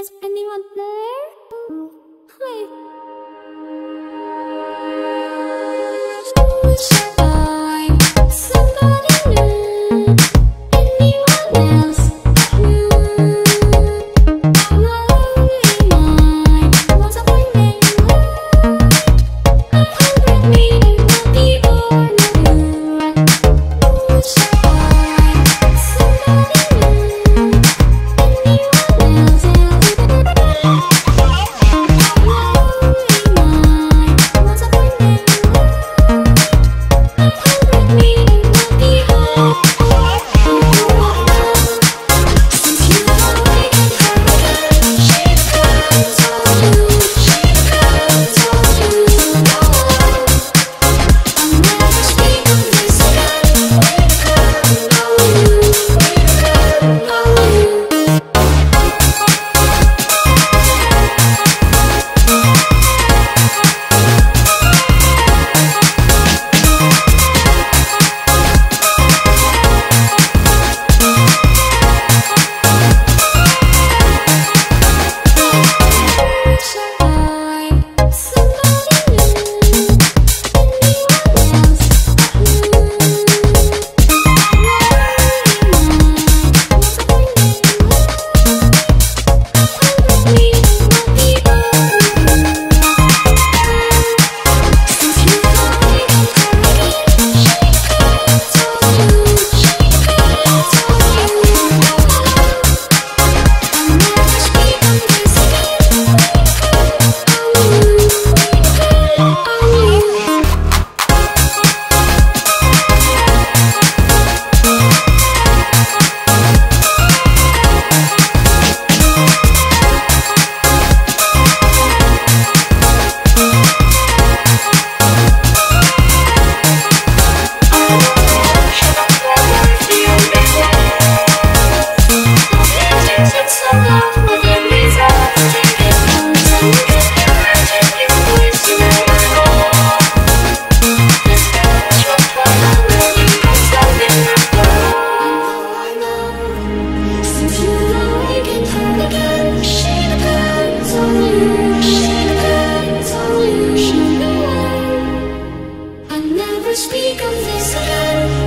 Is anyone there? Wait. becomes this